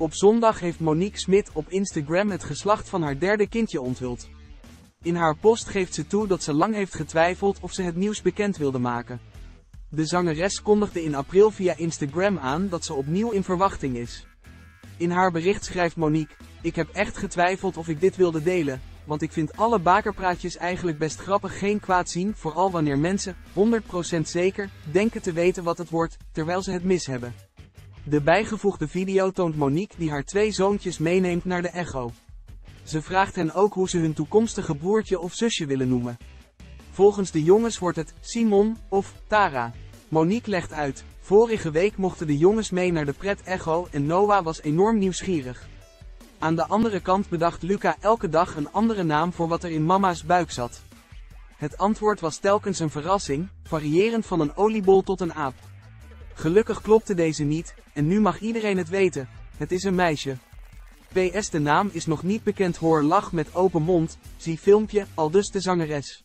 Op zondag heeft Monique Smit op Instagram het geslacht van haar derde kindje onthuld. In haar post geeft ze toe dat ze lang heeft getwijfeld of ze het nieuws bekend wilde maken. De zangeres kondigde in april via Instagram aan dat ze opnieuw in verwachting is. In haar bericht schrijft Monique: Ik heb echt getwijfeld of ik dit wilde delen, want ik vind alle bakerpraatjes eigenlijk best grappig geen kwaad zien, vooral wanneer mensen, 100% zeker, denken te weten wat het wordt, terwijl ze het mis hebben. De bijgevoegde video toont Monique die haar twee zoontjes meeneemt naar de echo. Ze vraagt hen ook hoe ze hun toekomstige broertje of zusje willen noemen. Volgens de jongens wordt het Simon of Tara. Monique legt uit, vorige week mochten de jongens mee naar de pret Echo en Noah was enorm nieuwsgierig. Aan de andere kant bedacht Luca elke dag een andere naam voor wat er in mama's buik zat. Het antwoord was telkens een verrassing, variërend van een oliebol tot een aap. Gelukkig klopte deze niet, en nu mag iedereen het weten, het is een meisje. PS de naam is nog niet bekend hoor lach met open mond, zie filmpje, aldus de zangeres.